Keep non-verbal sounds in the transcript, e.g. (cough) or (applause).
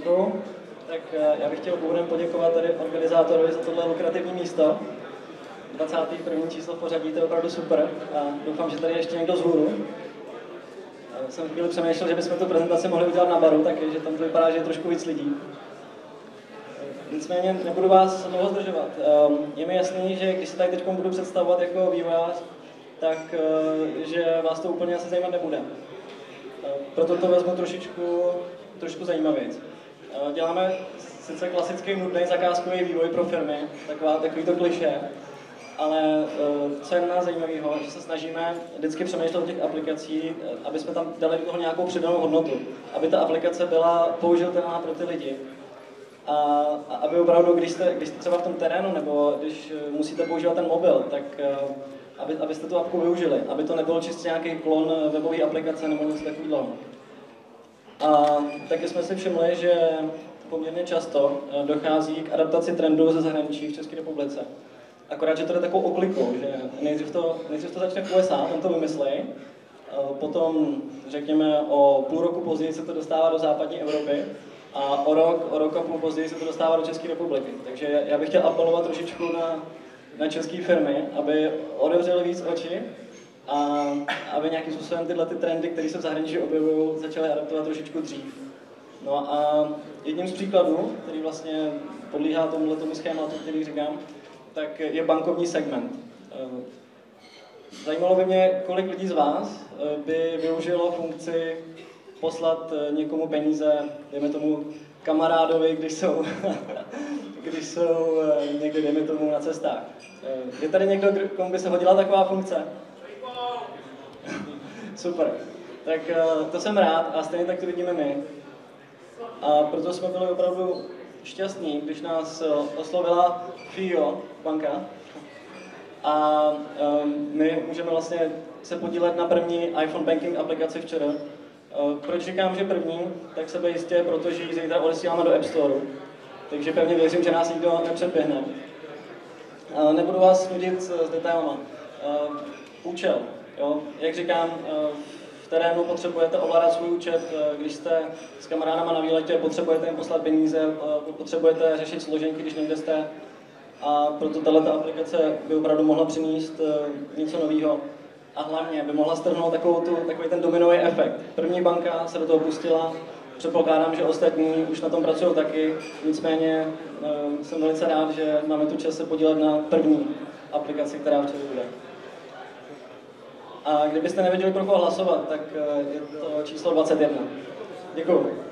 Děkuju. Tak eh, já bych chtěl úvodem poděkovat tady organizátorovi za tohle lukrativní místo. 21. číslo v pořadí, to je opravdu super a doufám, že tady ještě někdo z hůru. Eh, Jsem chvíli přemýšlel, že bychom tu prezentaci mohli udělat na baru, takže tam to vypadá, že je trošku víc lidí. Eh, Nicméně nebudu vás dlouho zdržovat. Ehm, Je mi jasný, že když se tady teď budu představovat jako vývojář, tak že vás to úplně asi zajímat nebude. Proto to vezmu trošičku, trošku zajímavějc. Děláme sice klasický nudný zakázkový vývoj pro firmy, taková, takový to kliše, ale co je na nás zajímavého, že se snažíme vždycky přemýšlet o těch aplikací, aby jsme tam dali do toho nějakou přidanou hodnotu, aby ta aplikace byla použitelná pro ty lidi. A, a aby opravdu, když jste, když jste třeba v tom terénu, nebo když musíte používat ten mobil, tak aby, abyste tu apku využili, aby to nebylo čistě nějaký klon webové aplikace nebo něco takového. A taky jsme si všimli, že poměrně často dochází k adaptaci trendů ze zahraničí v České republice. Akorát, že to je takovou oklikou, že nejdřív to, nejdřív to začne v USA, tam to vymyslí, potom, řekněme, o půl roku později se to dostává do západní Evropy a o rok, o rok a půl později se to dostává do České republiky. Takže já bych chtěl apelovat trošičku na, na české firmy, aby otevřely víc oči a aby nějakým způsobem tyhle ty trendy, které se v zahraničí objevují, začaly adaptovat trošičku dřív. No a jedním z příkladů, který vlastně podlíhá tomuhle tomu schématu, který říkám, tak je bankovní segment. Zajímalo by mě, kolik lidí z vás by využilo funkci poslat někomu peníze, dejme tomu kamarádovi, když jsou, (laughs) když jsou někde, dejme tomu, na cestách. Je tady někdo, komu by se hodila taková funkce? Super. Tak to jsem rád a stejně tak to vidíme my. A proto jsme byli opravdu šťastní, když nás oslovila FIO banka a um, my můžeme vlastně se podílet na první iPhone banking aplikaci včera. Uh, proč říkám, že první? Tak sebe jistě, protože ji zítra odesíláme do App Store. Takže pevně věřím, že nás nikdo nepředběhne. Nebudu vás nudit s detailama. Účel. Jo? Jak říkám, v terénu potřebujete ovládat svůj účet, když jste s kamarádama na výletě, potřebujete jim poslat peníze, potřebujete řešit složenky, když někde jste. A proto tato aplikace by opravdu mohla přinést něco nového. A hlavně by mohla strhnout takovou tu, takový ten dominový efekt. První banka se do toho pustila, předpokládám, že ostatní už na tom pracují taky, nicméně jsem velice rád, že máme tu čas se podílet na první aplikaci, která včera bude. A kdybyste nevěděli, pro koho hlasovat, tak je to číslo 21. Děkuji.